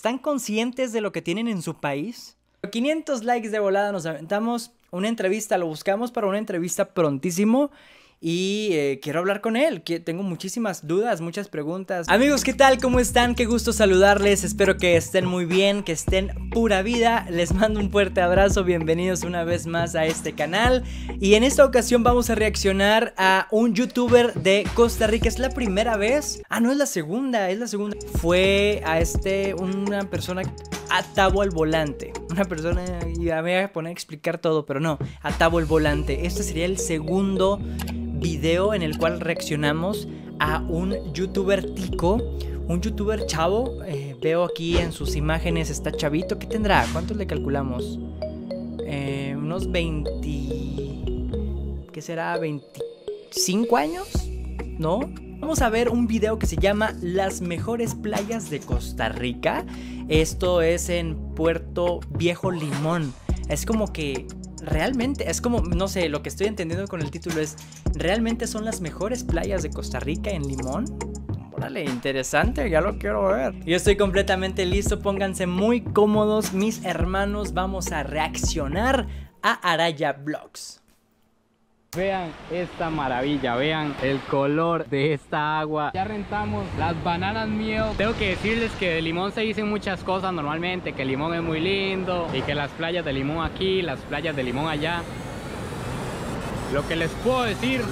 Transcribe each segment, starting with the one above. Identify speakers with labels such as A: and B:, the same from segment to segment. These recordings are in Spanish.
A: ¿Están conscientes de lo que tienen en su país? 500 likes de volada nos aventamos. Una entrevista, lo buscamos para una entrevista prontísimo y eh, quiero hablar con él, que tengo muchísimas dudas, muchas preguntas. Amigos, ¿qué tal? ¿Cómo están? Qué gusto saludarles, espero que estén muy bien, que estén pura vida. Les mando un fuerte abrazo, bienvenidos una vez más a este canal. Y en esta ocasión vamos a reaccionar a un youtuber de Costa Rica. Es la primera vez. Ah, no es la segunda, es la segunda. Fue a este, una persona atabo al volante. Una persona, ya me voy a poner a explicar todo, pero no, atabo el volante. Este sería el segundo video en el cual reaccionamos a un youtuber tico, un youtuber chavo. Eh, veo aquí en sus imágenes está chavito. ¿Qué tendrá? ¿Cuántos le calculamos? Eh, unos 20... ¿Qué será? ¿25 años? ¿No? Vamos a ver un video que se llama Las mejores playas de Costa Rica. Esto es en Puerto Viejo Limón. Es como que realmente, es como, no sé, lo que estoy entendiendo con el título es, ¿realmente son las mejores playas de Costa Rica en Limón? Órale, interesante, ya lo quiero ver. Yo estoy completamente listo, pónganse muy cómodos, mis hermanos, vamos a reaccionar a Araya Vlogs.
B: Vean esta maravilla, vean el color de esta agua. Ya rentamos las bananas mío. Tengo que decirles que de Limón se dicen muchas cosas normalmente Que Limón es muy lindo Y que las playas de Limón aquí, las playas de Limón allá. Lo que les puedo decir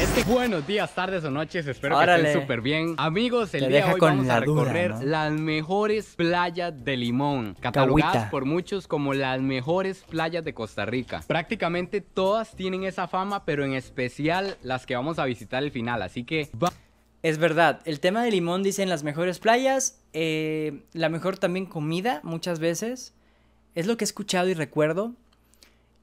B: es buenos días, tardes o noches, espero que estén súper bien. Amigos, el día de hoy vamos a recorrer las mejores playas de Limón, catalogadas por muchos como las mejores playas de Costa Rica. Prácticamente todas tienen esa fama, pero en especial las que vamos a visitar al final, así que...
A: Es verdad, el tema de Limón dicen las mejores playas, eh, la mejor también comida muchas veces. Es lo que he escuchado y recuerdo.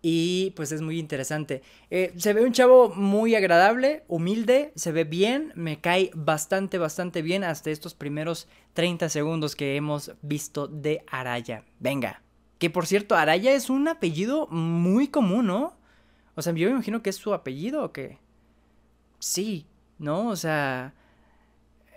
A: Y pues es muy interesante. Eh, se ve un chavo muy agradable, humilde, se ve bien, me cae bastante, bastante bien hasta estos primeros 30 segundos que hemos visto de Araya. Venga. Que por cierto, Araya es un apellido muy común, ¿no? O sea, yo me imagino que es su apellido o. Sí, ¿no? O sea...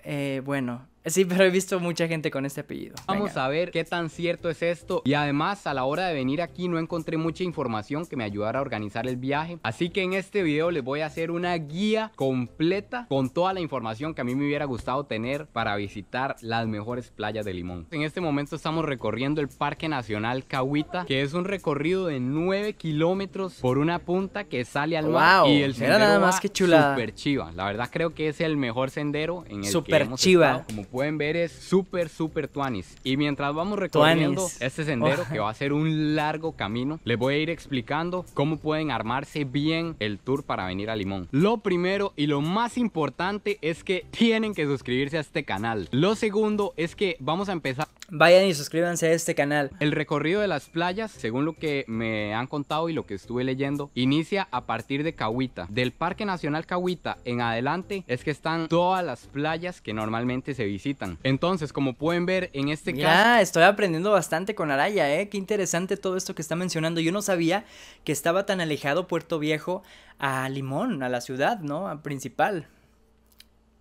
A: Eh, bueno, Sí, pero he visto mucha gente con este apellido.
B: Vamos a ver qué tan cierto es esto. Y además, a la hora de venir aquí no encontré mucha información que me ayudara a organizar el viaje. Así que en este video les voy a hacer una guía completa con toda la información que a mí me hubiera gustado tener para visitar las mejores playas de Limón. En este momento estamos recorriendo el Parque Nacional Cahuita, que es un recorrido de 9 kilómetros por una punta que sale al mar.
A: y el sendero nada más que chula.
B: Super chiva. La verdad creo que es el mejor sendero en el
A: super
B: que hemos
A: chiva.
B: Estado. Como pueden ver es súper, súper tuanis. Y mientras vamos recorriendo este sendero, que va a ser un largo camino, les voy a ir explicando cómo pueden armarse bien el tour para venir a Limón. Lo primero y lo más importante es que tienen que suscribirse a este canal. Lo segundo es que vamos a empezar
A: Vayan y suscríbanse a este canal.
B: El recorrido de las playas, según lo que me han contado y lo que estuve leyendo, inicia a partir de Cahuita. Del Parque Nacional Cahuita en adelante es que están todas las playas que normalmente se visitan. Entonces, como pueden ver en este
A: caso... Ya, estoy aprendiendo bastante con Araya, ¿eh? Qué interesante todo esto que está mencionando. Yo no sabía que estaba tan alejado Puerto Viejo a Limón, a la ciudad, ¿no? A principal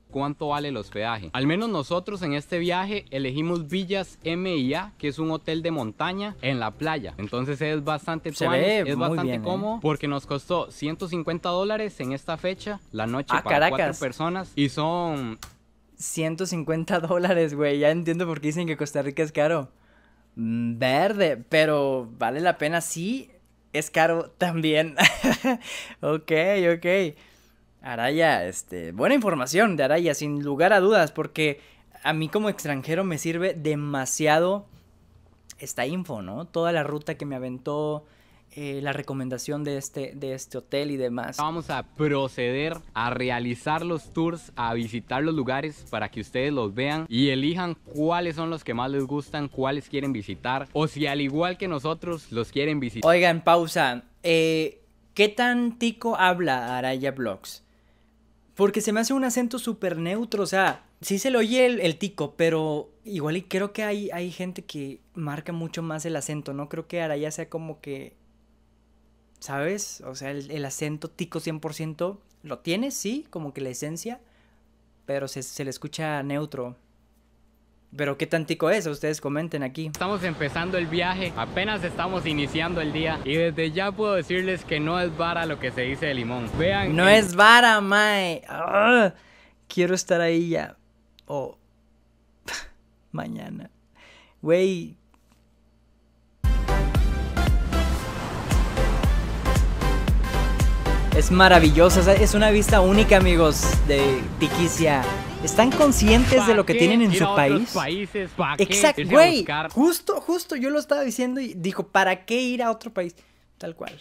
B: cuánto vale el hospedaje. Al menos nosotros en este viaje elegimos Villas MIA, que es un hotel de montaña en la playa. Entonces es bastante,
A: Se es
B: bastante
A: ¿eh?
B: cómodo porque nos costó 150 dólares en esta fecha, la noche ah, para cuatro personas y son...
A: 150 dólares, güey. Ya entiendo por qué dicen que Costa Rica es caro. Mm, verde, pero vale la pena, sí. Es caro también. ok, ok. Araya, este, buena información de Araya, sin lugar a dudas, porque a mí como extranjero me sirve demasiado esta info, ¿no? Toda la ruta que me aventó, eh, la recomendación de este, de este hotel y demás.
B: Vamos a proceder a realizar los tours, a visitar los lugares para que ustedes los vean y elijan cuáles son los que más les gustan, cuáles quieren visitar o si al igual que nosotros los quieren visitar.
A: Oigan, pausa. Eh, ¿Qué tan tico habla Araya Vlogs? Porque se me hace un acento súper neutro, o sea, sí se le oye el, tico, pero igual y creo que hay, hay gente que marca mucho más el acento, ¿no? Creo que Araya sea como que, ¿sabes? O sea, el, acento tico 100% lo tiene, sí, como que la esencia, pero se, se le escucha neutro. Pero qué tantico es, ustedes comenten aquí.
B: Estamos empezando el viaje, apenas estamos iniciando el día y desde ya puedo decirles que no es vara lo que se dice de limón. Vean.
A: No es vara, mae. Ah, quiero estar ahí ya. O mañana. Güey. Es maravillosa, es una vista única, amigos, de Tiquicia. ¿Están conscientes de lo que tienen en su país?
B: Países,
A: Exacto, güey. Justo, justo, yo lo estaba diciendo y dijo, ¿para qué ir a otro país? Tal cual.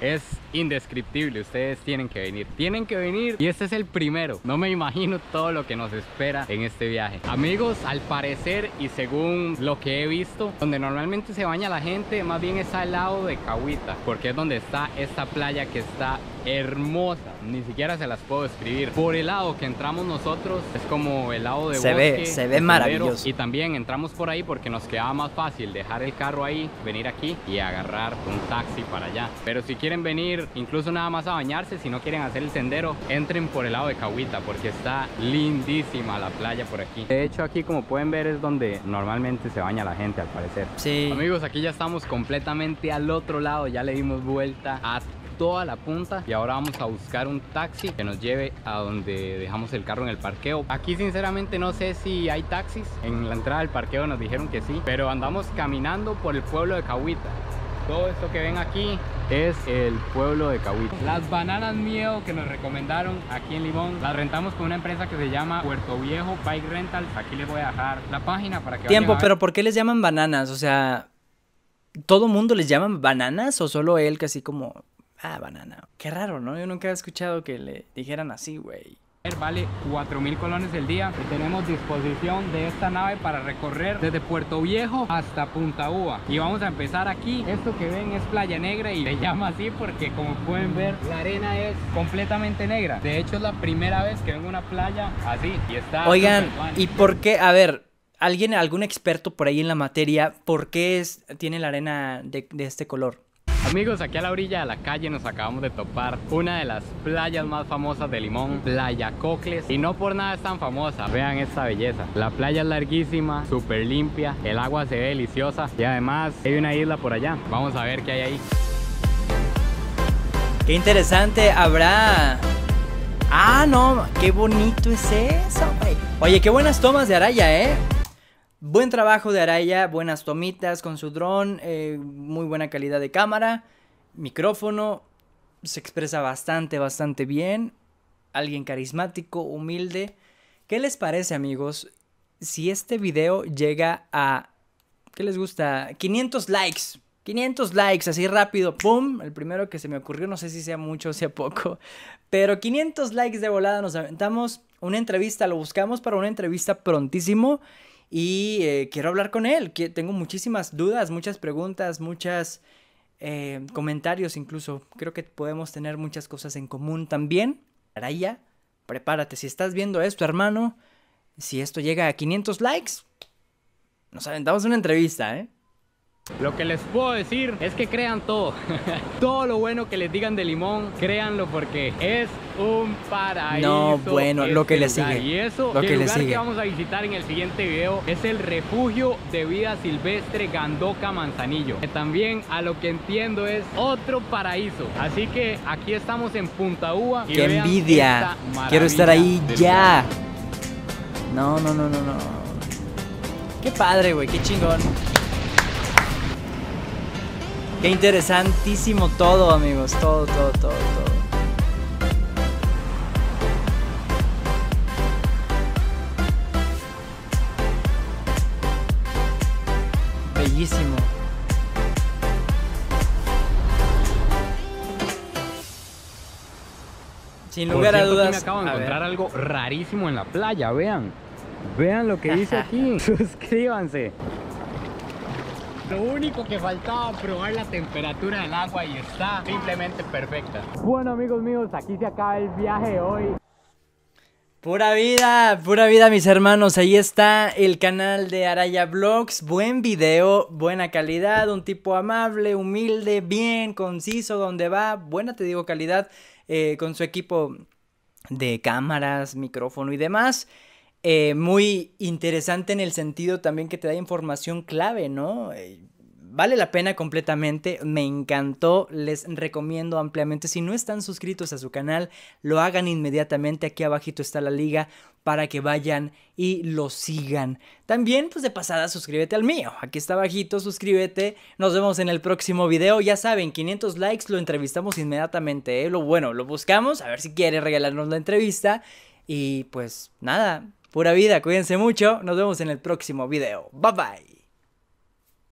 B: Es indescriptible, ustedes tienen que venir, tienen que venir y este es el primero. No me imagino todo lo que nos espera en este viaje. Amigos, al parecer y según lo que he visto, donde normalmente se baña la gente, más bien está al lado de Cahuita, porque es donde está esta playa que está hermosa, ni siquiera se las puedo describir. Por el lado que entramos nosotros es como el lado de
A: se ve, se ve maravilloso.
B: Y también entramos por ahí porque nos quedaba más fácil dejar el carro ahí, venir aquí y agarrar un taxi para allá. Pero si quieren venir incluso nada más a bañarse, si no quieren hacer el sendero, entren por el lado de Cahuita porque está lindísima la playa por aquí. De hecho aquí como pueden ver es donde normalmente se baña la gente al parecer.
A: Sí.
B: Amigos, aquí ya estamos completamente al otro lado, ya le dimos vuelta a toda la punta y ahora vamos a buscar un taxi que nos lleve a donde dejamos el carro en el parqueo. Aquí sinceramente no sé si hay taxis, en la entrada del parqueo nos dijeron que sí, pero andamos caminando por el pueblo de Cahuita. Todo esto que ven aquí es el pueblo de Cahuita. Las bananas miedo que nos recomendaron aquí en Limón, las rentamos con una empresa que se llama Puerto Viejo Bike Rental. Aquí les voy a dejar la página para que
A: Tiempo, pero ¿por qué les llaman bananas? O sea, ¿todo mundo les llaman bananas o solo él que así como Ah, banana. Qué raro, ¿no? Yo nunca he escuchado que le dijeran así, güey.
B: Vale 4 mil colones el día tenemos disposición de esta nave para recorrer desde Puerto Viejo hasta Punta Uva y vamos a empezar aquí esto que ven es playa negra y se llama así porque como pueden ver la arena es completamente negra de hecho es la primera vez que vengo a una playa así y está
A: oigan y por qué a ver alguien algún experto por ahí en la materia por qué es tiene la arena de este color
B: Amigos, aquí a la orilla de la calle nos acabamos de topar una de las playas más famosas de Limón, Playa Cocles. Y no por nada es tan famosa, vean esta belleza. La playa es larguísima, súper limpia, el agua se ve deliciosa y además hay una isla por allá. Vamos a ver qué hay ahí.
A: Qué interesante, habrá... Ah, no, qué bonito es eso, Oye, qué buenas tomas de Araya, ¿eh? Buen trabajo de Araya, buenas tomitas con su dron, eh, muy buena calidad de cámara, micrófono, se expresa bastante, bastante bien, alguien carismático, humilde. ¿Qué les parece amigos si este video llega a, ¿qué les gusta? 500 likes. 500 likes, así rápido, ¡pum! El primero que se me ocurrió, no sé si sea mucho o sea poco, pero 500 likes de volada nos aventamos una entrevista, lo buscamos para una entrevista prontísimo y eh, quiero hablar con él. Que tengo muchísimas dudas, muchas preguntas, muchos eh, comentarios incluso. Creo que podemos tener muchas cosas en común también. Araya, prepárate. Si estás viendo esto, hermano, si esto llega a 500 likes, nos aventamos una entrevista, ¿eh?
B: Lo que les puedo decir es que crean todo. todo lo bueno que les digan de Limón, créanlo porque es un paraíso.
A: No, bueno, lo que les sigue.
B: Y eso,
A: lo que
B: el
A: lugar
B: que vamos a visitar en el siguiente video es el refugio de vida silvestre Gandoca Manzanillo. Que también, a lo que entiendo, es otro paraíso. Así que aquí estamos en Punta Uva.
A: ¡Qué envidia! Quiero estar ahí ya. No, no, no, no, no. Qué padre, güey, qué chingón. Qué interesantísimo todo, amigos. Todo, todo, todo, todo. Bellísimo. Sin lugar a dudas.
B: me acabo de encontrar algo rarísimo en la playa, vean. Vean lo que dice aquí. Suscríbanse. Lo único que faltaba probar la temperatura del agua y está simplemente perfecta. Bueno amigos míos, aquí se acaba el viaje de hoy.
A: Pura vida, pura vida mis hermanos, ahí está el canal de Araya Vlogs, buen video, buena calidad, un tipo amable, humilde, bien, conciso, donde va, buena te digo calidad, eh, con su equipo de cámaras, micrófono y demás. Eh, muy interesante en el sentido también que te da información clave, ¿no? Eh, vale la pena completamente, me encantó, les recomiendo ampliamente, si no están suscritos a su canal, lo hagan inmediatamente, aquí abajito está la liga para que vayan y lo sigan. También, pues de pasada, suscríbete al mío, aquí está abajito, suscríbete, nos vemos en el próximo video, ya saben, 500 likes, lo entrevistamos inmediatamente, ¿eh? lo bueno, lo buscamos, a ver si quiere regalarnos la entrevista y pues nada, pura vida, cuídense mucho, nos vemos en el próximo video, bye bye.